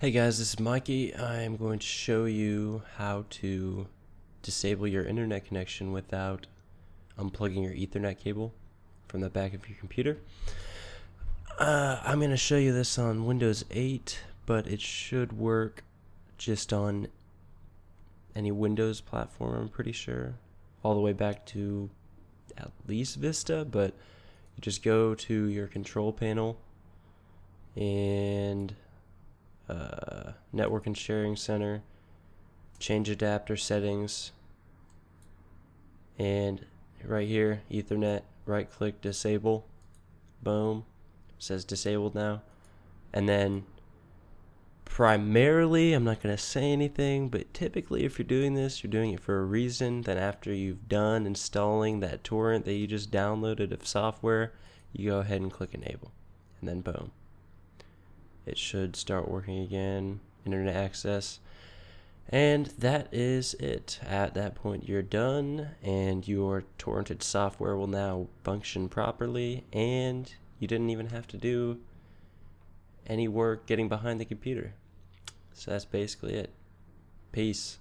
Hey guys, this is Mikey. I'm going to show you how to disable your internet connection without unplugging your Ethernet cable from the back of your computer. Uh, I'm going to show you this on Windows 8, but it should work just on any Windows platform, I'm pretty sure. All the way back to at least Vista, but you just go to your control panel and uh, network and sharing center, change adapter settings, and right here, Ethernet, right click disable, boom, says disabled now, and then primarily, I'm not going to say anything, but typically if you're doing this, you're doing it for a reason. Then after you've done installing that torrent that you just downloaded of software, you go ahead and click enable, and then boom it should start working again internet access. And that is it. At that point you're done and your torrented software will now function properly and you didn't even have to do any work getting behind the computer. So that's basically it. Peace